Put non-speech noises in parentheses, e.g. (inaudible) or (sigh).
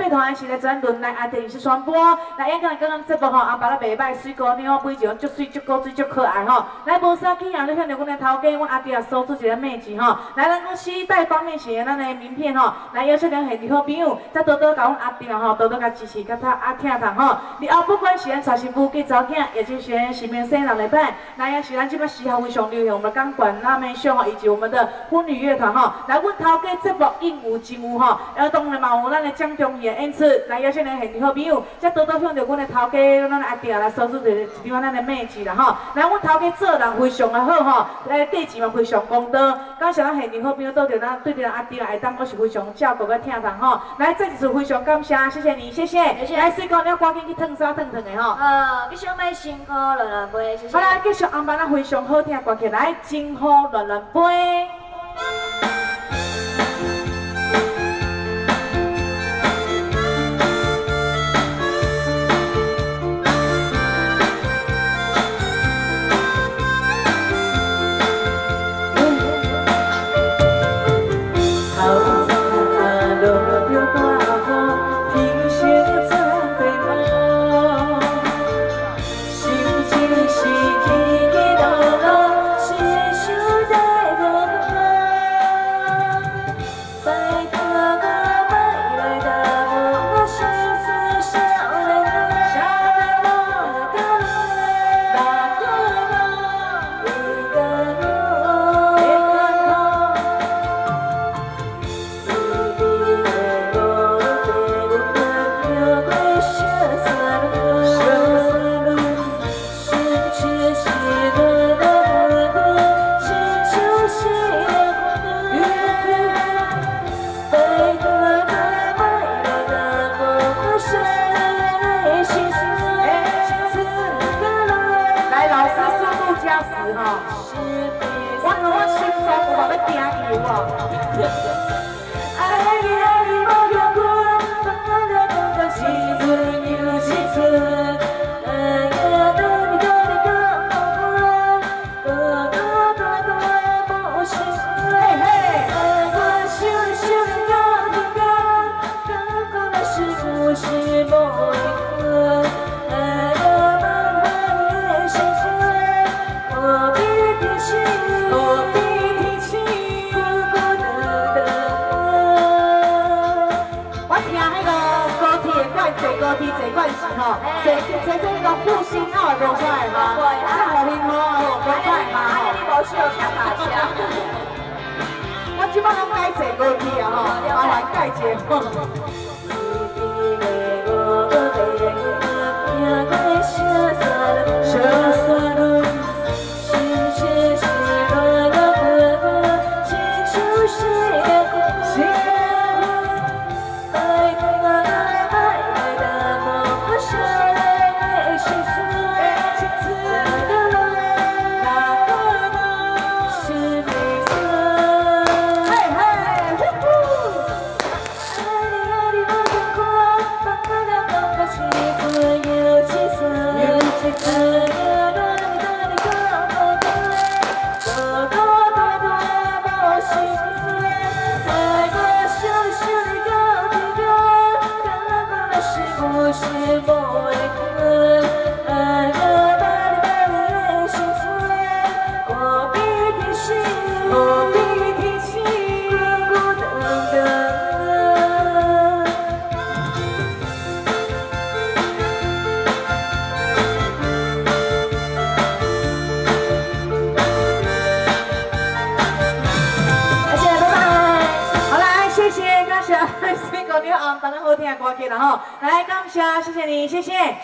备团是来转轮来阿弟是双播，来演讲刚刚这部吼，阿爸咧袂歹，水姑娘非常足水足高水足可爱吼。来无啥去啊，你看到阮的头家，阮阿弟也收出一个妹子吼。来咱公司带方面是咱的名片吼，来邀请咱现场好朋友，再多多甲阮阿弟吼，多多甲支持，甲他阿听堂吼。你后不管是咱财神夫、计查囝，也就是咱新明生人礼拜，来也是咱即摆时下非常流行，我们钢管那面秀吼，以及我们的婚礼乐团吼。来阮头家节目应有尽有吼，然后当然嘛有咱的蒋中因此，来邀请咱现场好朋友，再多多向着阮的头家、咱阿弟来收出一一张咱的面子啦吼。来，阮头家做人非常的好吼，来地址嘛非常公道。感谢咱现场好朋友到着咱对着咱阿弟来当，我是非常照顾个听人吼。来，再一次非常感谢，谢谢你，谢谢。来，四哥，你要赶紧去烫衫烫烫的吼。呃，继续买辛苦乱乱飞，谢谢。好啦，继续安排咱非常好听歌曲，来，金虎乱乱飞。啊，这这这那个复兴号都出来吗？这好听哦，都出来吗？你无需要抢大声。我即摆 (laughs) 拢改坐高铁啊吼，麻烦改一 Shiva. 下。好听的歌曲了哈，来感谢，谢谢你，谢谢。